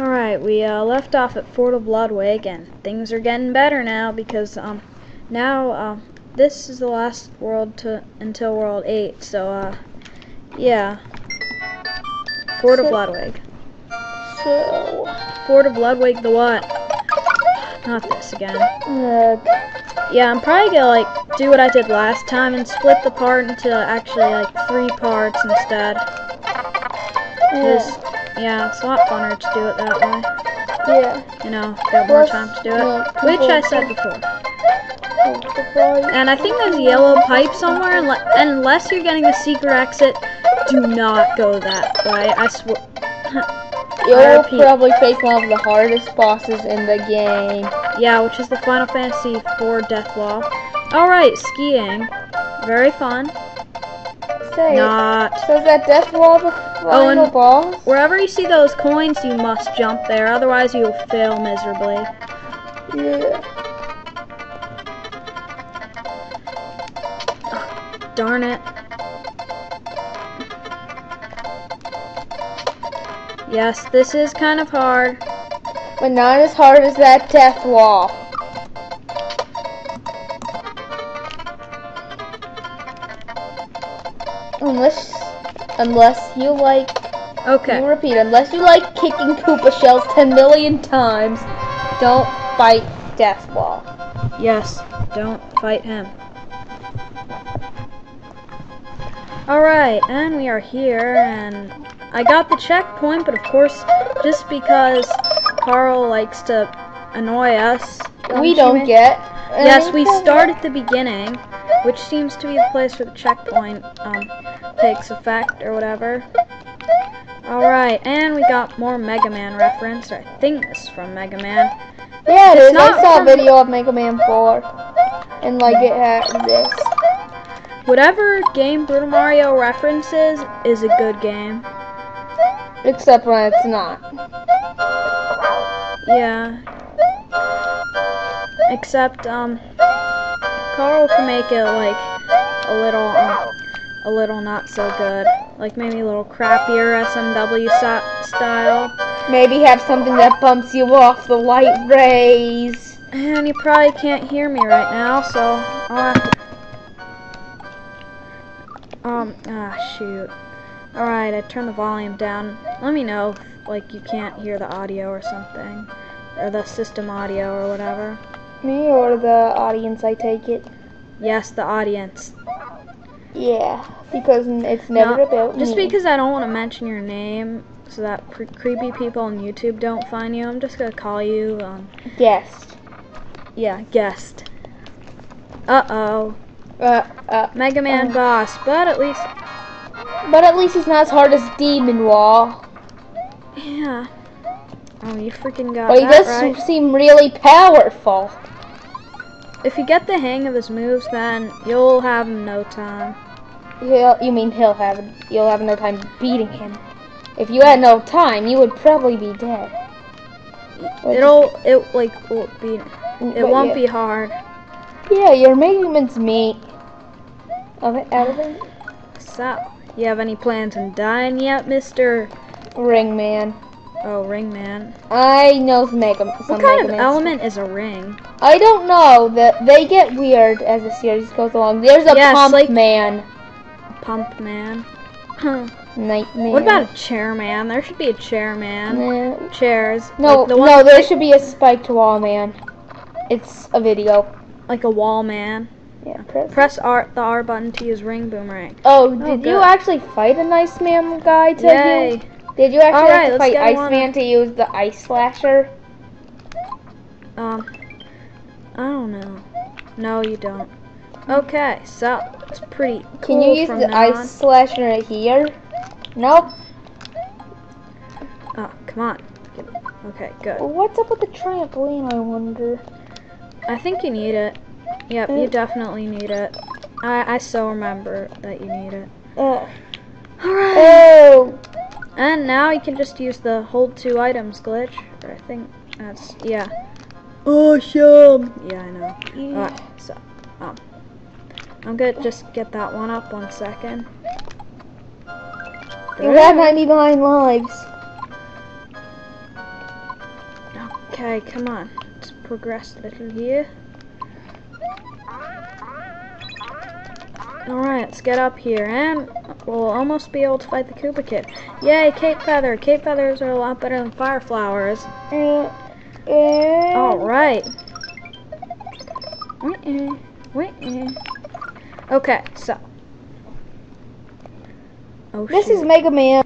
Alright, we uh, left off at Fort of Ludwig, and things are getting better now because um, now uh, this is the last world to until World 8, so uh, yeah. Fort of So- Ludwig. So, Fort of Ludwig the what? Not this again. uh, Yeah, I'm probably gonna like do what I did last time and split the part into actually like three parts instead. 'Cause, yeah, it's a lot funner to do it that way. yeah. You know, got more time to do it. Which I said before. And I think there's a yellow pipe somewhere, unless you're getting the secret exit, do not go that way. I swear. You'll probably face one of the hardest bosses in the game. Yeah, which is the Final Fantasy IV Death Wall. Alright, skiing. Very fun. Say, Not. so is that death wall the Oh, and- boss? Wherever you see those coins, you must jump there, otherwise you'll fail miserably. Yeah. Darn it. Yes, this is kind of hard. But not as hard as that death wall. Unless, unless you like, Okay. repeat, unless you like kicking Koopa shells 10 million times, don't fight death wall. Yes, don't fight him. Alright, and we are here, and I got the checkpoint, but of course, just because Carl likes to annoy us. we don't get. Yes, we start at the beginning, which seems to be the place where the checkpoint um, takes effect or whatever. Alright, and we got more Mega Man reference. I think this is from Mega Man. Yeah, it It's is. I saw a video of Mega Man 4. And like it had this. Whatever game Brutal Mario references is a good game. Except when it's not. Yeah. Except, um, Carl can make it like a little, um, a little not so good. Like maybe a little crappier SMW style. Maybe have something that bumps you off the light rays. And you probably can't hear me right now, so I'll have to. Um, ah, shoot. Alright, I turned the volume down. Let me know if, like, you can't hear the audio or something. Or the system audio or whatever. Me or the audience, I take it. Yes, the audience. Yeah, because it's never No, about Just me. because I don't want to mention your name so that pre- creepy people on YouTube don't find you, I'm just gonna call you, um, guest. yeah, guest. Uh-oh. Uh, uh, Mega Man Oh. boss, but at least, but at least it's not as hard as Demon Wall. yeah. Oh, you freaking got But he does right. seem really powerful. If you get the hang of his moves, then you'll have no time. He'll, you mean he'll have you'll have no time beating him. If you had no time, you would probably be dead. It'll, it like, will be, it but won't yeah. be hard. Yeah, you're making mince meat. Of it, out of it. So, you have any plans on dying yet, Mister? Ring Man. Oh, Ring Man. I know some Mega some What kind Mega of Man element is a ring? I don't know. That they get weird as the series goes along. There's a Yes, pump like- man. Pump Man. Huh. Nightmare. What about a chair man? There should be a chair man. No, Chairs. no, like the no, there should be a spiked wall man. It's a video. like a wall man. Yeah, press. Press R, the R button to use ring boomerang. Oh, oh did you actually fight a nice man guy to Yay. use? Did you actually Alright, have to fight. Iceman to use the ice slasher? Um, I don't know. No, you don't. Okay, so it's pretty cool Can you use the ice on. slasher here? Nope. Oh, come on. Okay, good. What's up with the trampoline? I wonder. I think you need it. Yep, you Mm. definitely need it. I I still remember that you need it. Uh, Alright. oh, And now you can just use the hold two items glitch. I think that's yeah. Awesome. Yeah, I know. yeah. Alright, so um I'm gonna just get that one up one second. you have 99 lives. Okay, come on. Let's progress a little here. Alright, let's get up here, and we'll almost be able to fight the Koopa Kid. Yay, Cape Feather! Cape Feathers are a lot better than Fire Flowers. Uh, and Alright. Okay, so. Oh, This shoot. is Mega Man.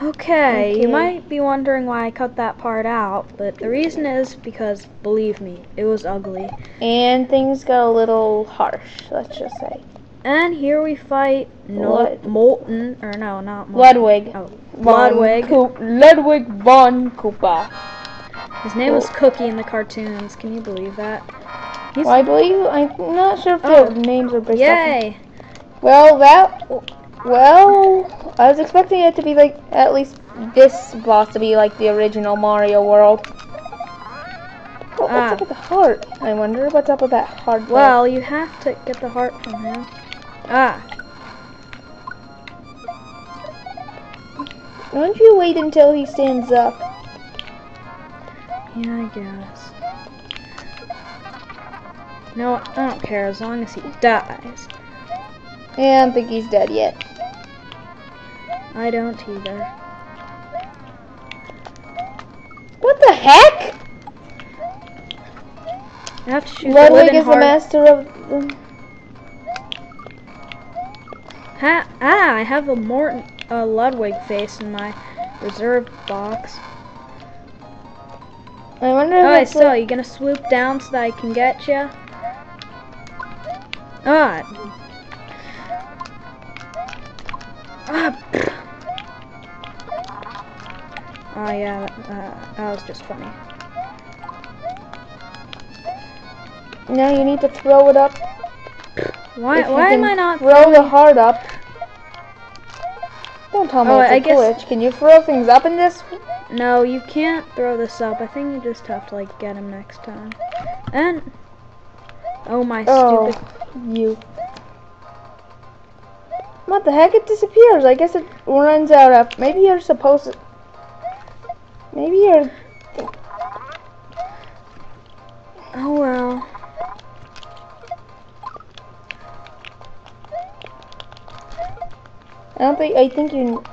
Okay, you might be wondering why I cut that part out, but the reason is because, believe me, it was ugly. And things got a little harsh, let's just say. And here we fight no- What? Morton, or no, not Morton. Ludwig. Oh, Ludwig. Coop- Ludwig von Koopa. His name was Oh. Kooky in the cartoons. Can you believe that? He's, Well, I believe, I'm not sure if Oh. their names are based off- yay! Well, that, well, I was expecting it to be like, at least this boss to be like the original Mario World. What- what's Ah. up with the heart? I wonder what's up with that heart. Well, you have to get the heart from him. Ah, Why don't you wait until he stands up? yeah, I guess. No, I don't care as long as he dies. Yeah, I don't think he's dead yet. I don't either. What the heck? I have to shoot Ludwig is the master of the... Ha ah, I have a Morton uh, Ludwig face in my reserve box. I wonder if Alright, it's so you gonna swoop down so that I can get you? Ah. Ah. pfft. Oh yeah, uh, that was just funny. now you need to throw it up. Why? Why am I not? throw the heart up? Tell me Oh, it's a I guess- glitch. Can you throw things up in this? No, you can't throw this up. I think you just have to like get him next time. And oh my Oh, stupid. you. What the heck? It disappears. I guess it runs out of. Maybe you're supposed to. Maybe you're. Oh well. I don't think. I think you.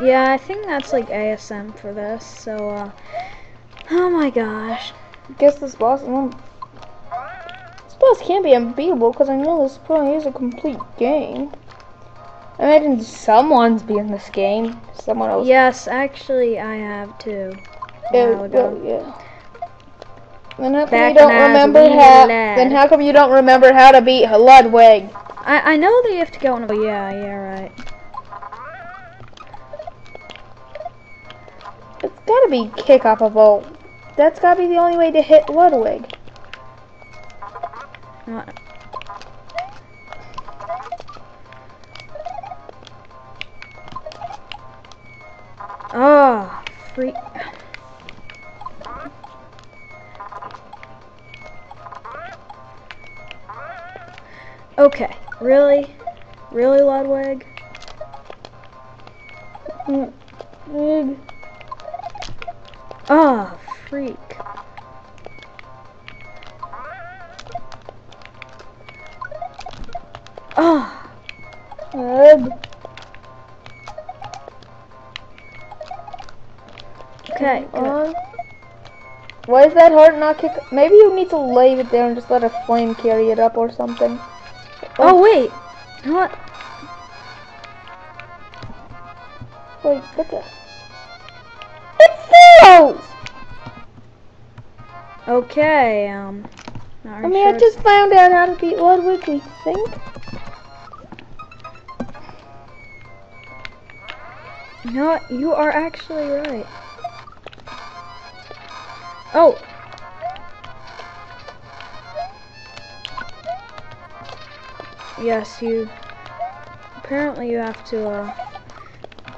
Yeah, I think that's like ASM for this. So, uh, oh my gosh. Guess this boss. Well, this boss can't be unbeatable because I know this probably is a complete game. I imagine someone's beating this game. Someone else. Yes, actually, I have too. Yeah, well, yeah. Then how come Back you don't when I was a remember how? lad. Then how come you don't remember how to beat Ludwig? I I know that you have to go in. Oh yeah, yeah, right. Gotta be kick off a bolt. That's gotta be the only way to hit Ludwig. Ah, Not- Oh, freak. Okay, really? Really, Ludwig? Mm, Ludwig. Oh, freak. Oh, okay. On. Why is that heart not kick? Maybe you need to leave it there and just let a flame carry it up or something. Oh, wait. What? Wait, what the? Froze! Okay, um. not I mean, I just found out how to beat Ludwig, we think. What? You are actually right. Oh. Yes, you. Apparently, you have to. Uh,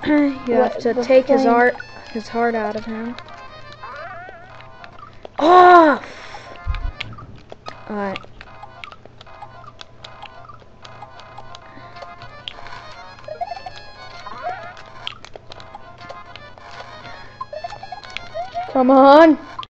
you have to take his art, his heart out of him. Oh. Alright. Come on.